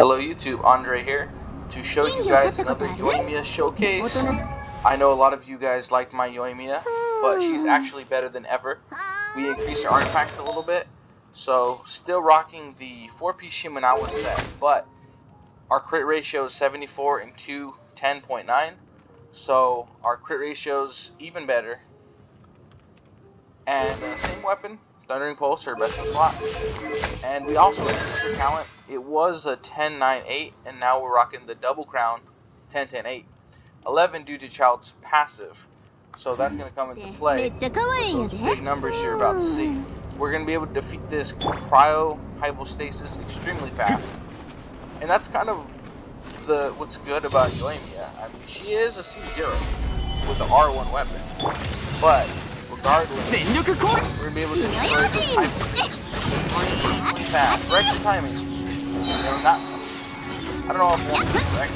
Hello YouTube, Andre here, to show you guys another Yoimiya showcase. I know a lot of you guys like my Yoimiya, but she's actually better than ever. We increased her artifacts a little bit, so still rocking the 4-piece Shimenawa set, but our crit ratio is 74 and 2 10.9, so our crit ratio is even better. And uh, same weapon, Thundering Pulse, her best in slot. And we also increased her talent. It was a 10-9-8, and now we're rocking the double crown 10-10-8. 11 due to Childe's passive. So that's going to come into play. Those big numbers you're about to see. We're going to be able to defeat this cryo hypostasis extremely fast. And that's kind of the what's good about Yoimiya. I mean, she is a C0 with the R1 weapon. But regardless, we're gonna be able to destroy the type extremely fast. Correct timing. You know, not. I don't know if one is correct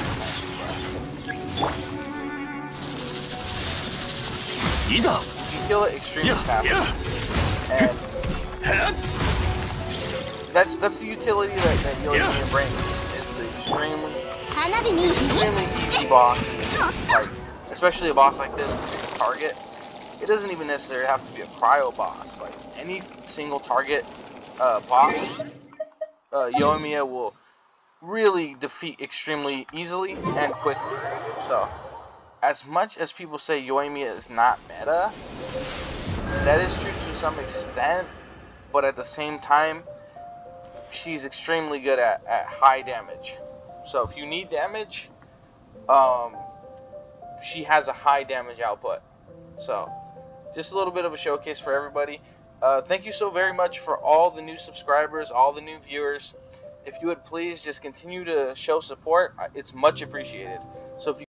You kill it extremely fast. And that's that's the utility that, that Yoimiya brings. Is the extremely extremely easy boss. Like especially a boss like this, target it doesn't even necessarily have to be a cryo boss. Like any single target uh, boss, uh, Yoimiya will really defeat extremely easily and quickly. So, as much as people say Yoimiya is not meta, that is true to some extent, but at the same time, she's extremely good at, at high damage. So if you need damage, um, she has a high damage output. So, just a little bit of a showcase for everybody. Uh, thank you so very much for all the new subscribers, all the new viewers. If you would please just continue to show support, it's much appreciated. So if you